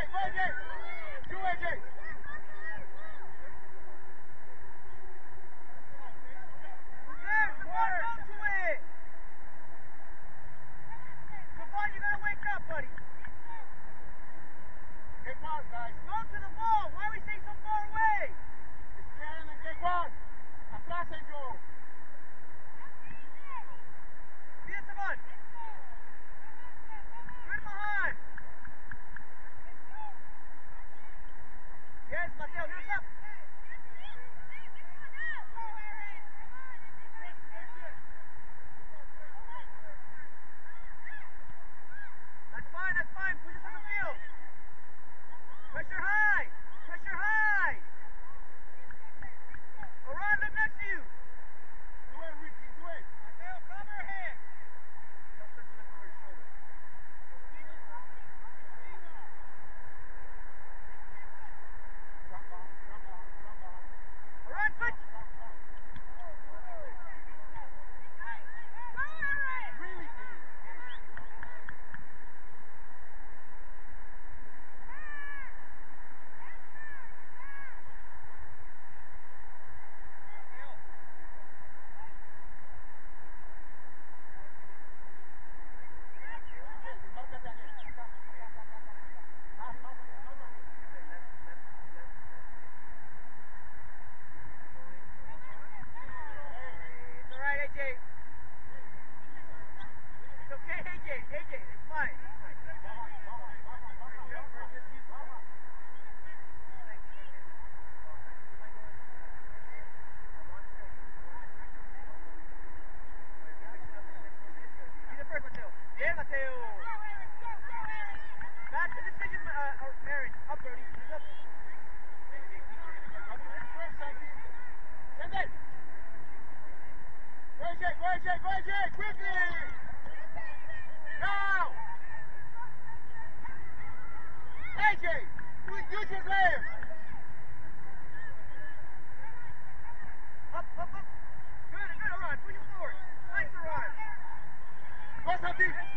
Go ahead, Jay. Go ahead, Mateo. Back to decision, uh, or Marin. Up, Brody. Up. Send it. Voyage, voyage, voyage, quickly. Now. AJ, use your legs. Up, up, up. Good, good, all right. Push it forward. Nice arrive. What's up, deep?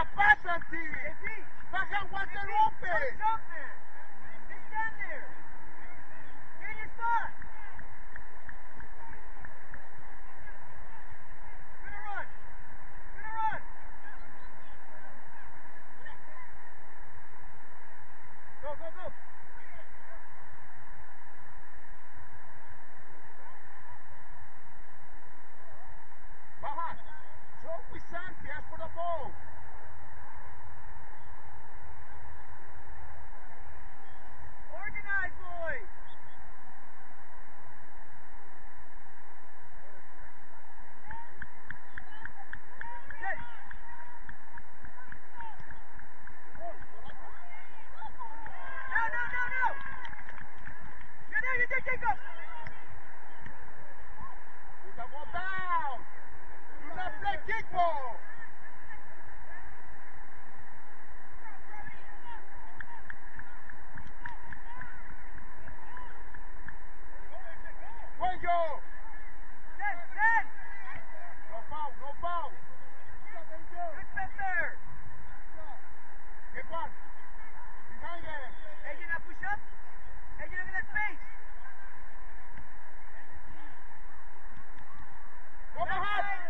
capacity. Baja Guadalupe. It's down there. Get in your spot. kickball. Go behind.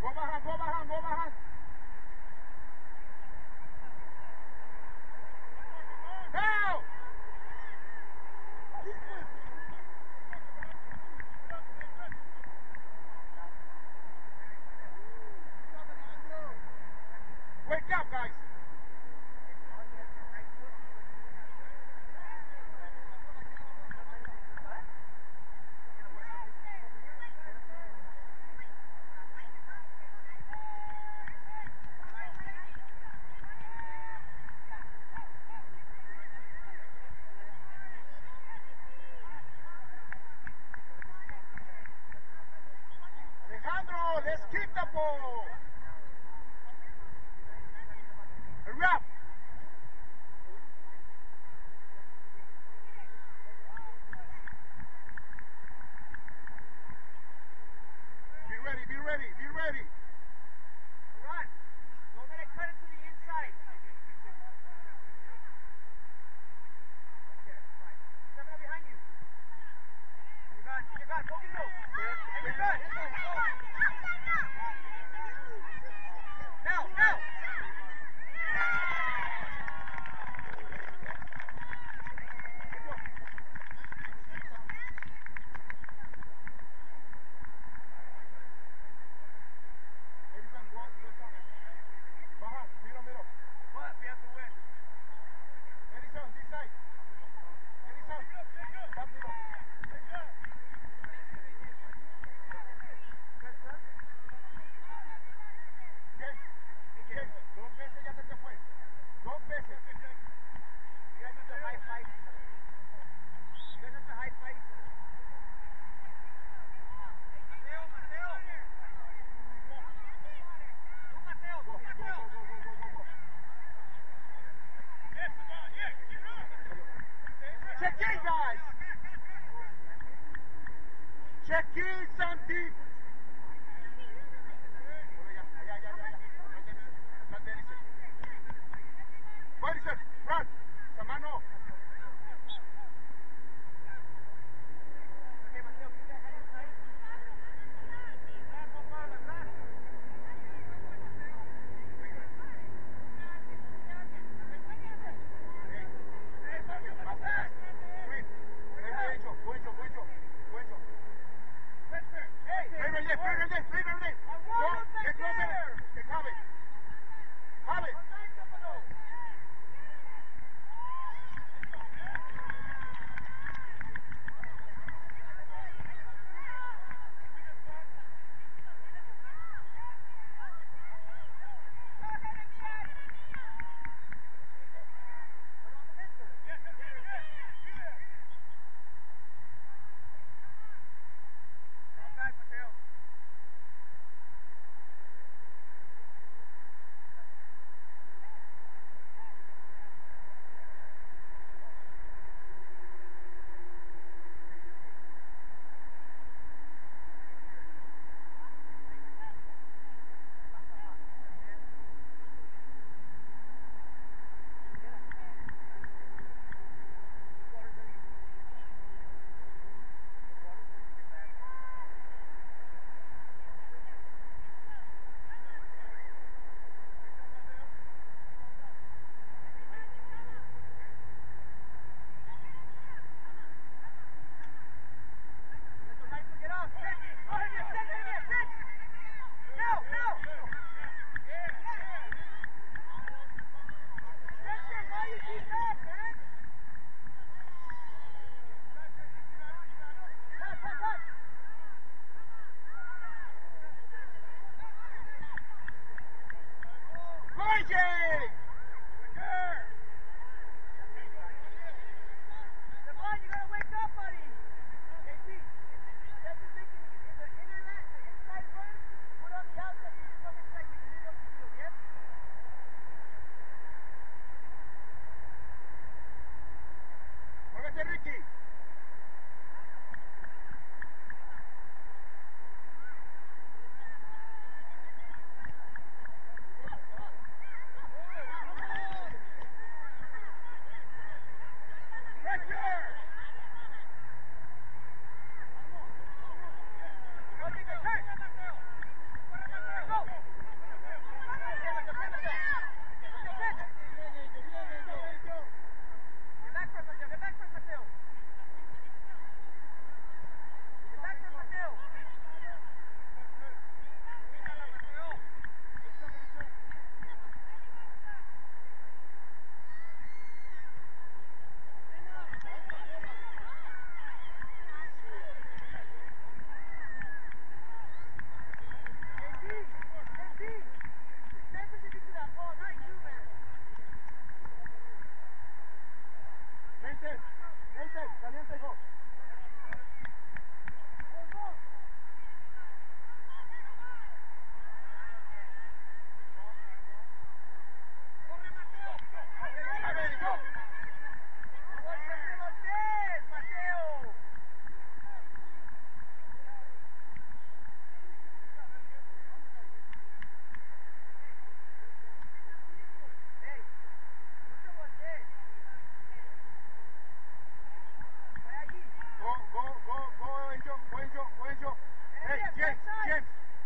Gol Barran, gol Barran, gol Barran. Não! Wake up, guys!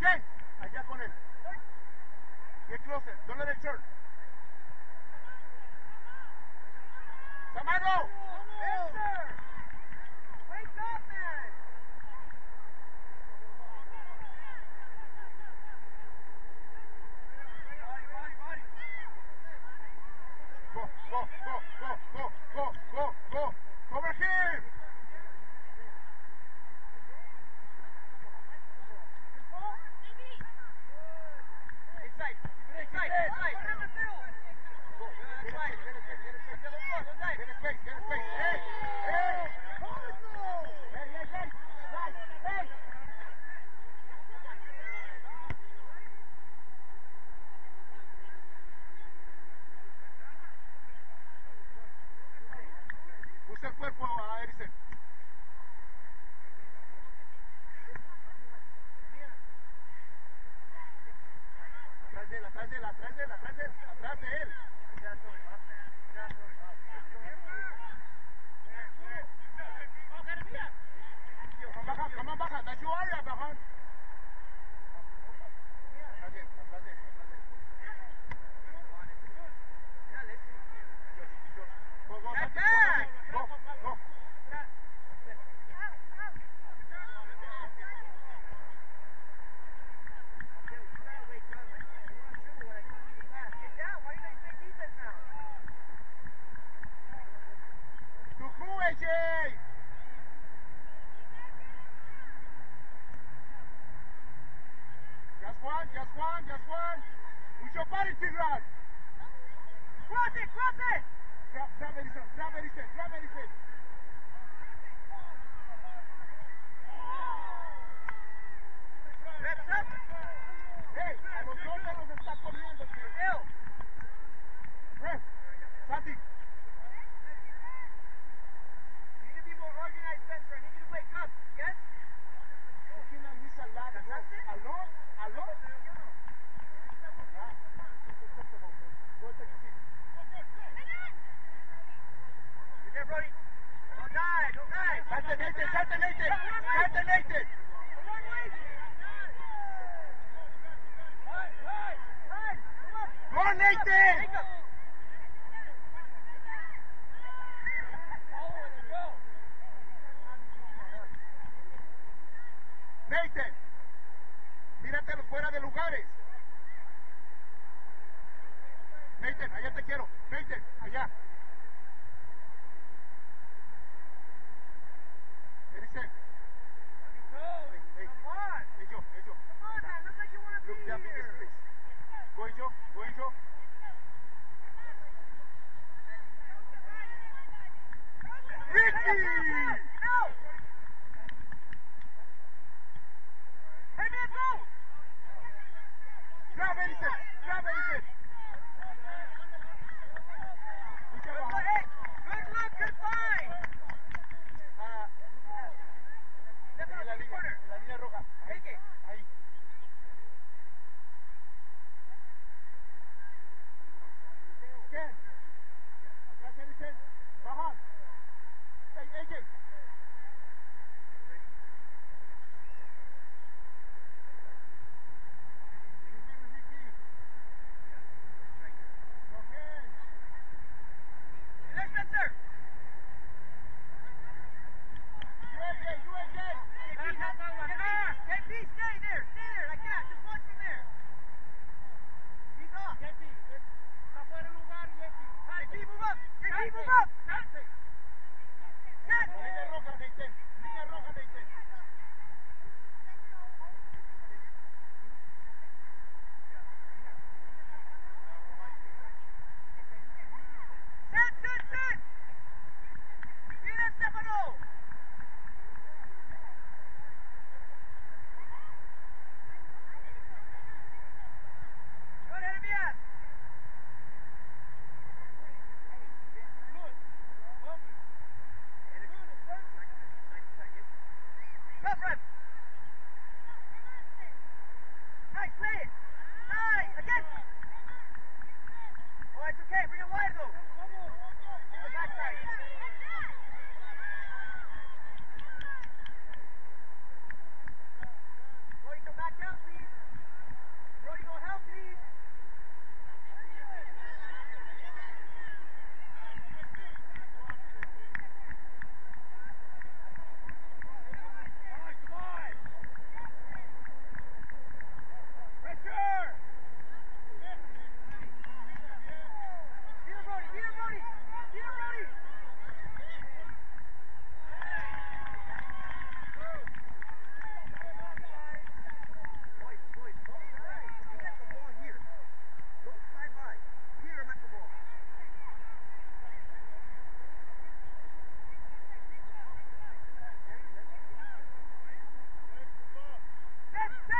James, allá con él. Get closer, don't let it turn. ¡Samarro! el cuerpo a Ericen. Atrás de él, atrás de él, atrás de él, atrás de él, atrás de él. Bajan, bajan, bajan, that's your area, bajan. Atrás de él, atrás de él. Go, go, go, go, go. Just one, just one. With your body, Tigran. Cross it, cross it alone, alone, Nathan, mírate fuera de lugares. Nathan, allá te quiero. Nathan, allá. Good look, good find! en la línea roja. Ahí, ahí. ¿Quién?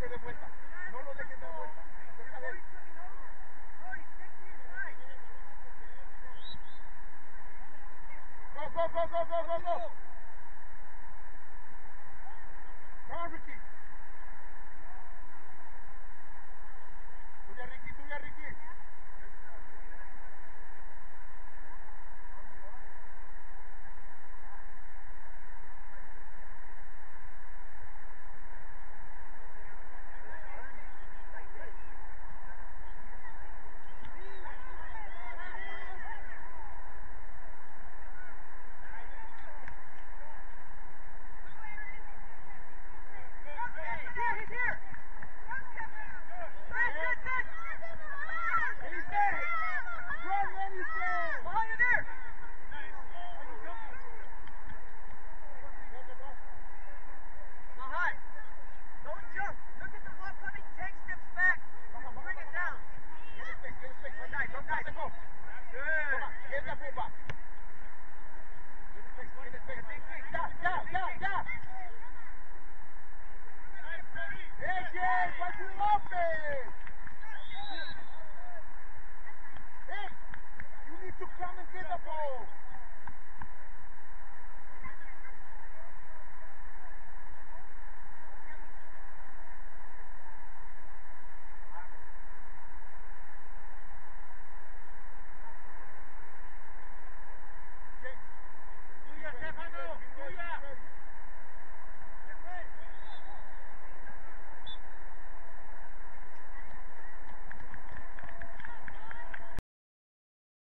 No lo dejes dar vuelta. Go.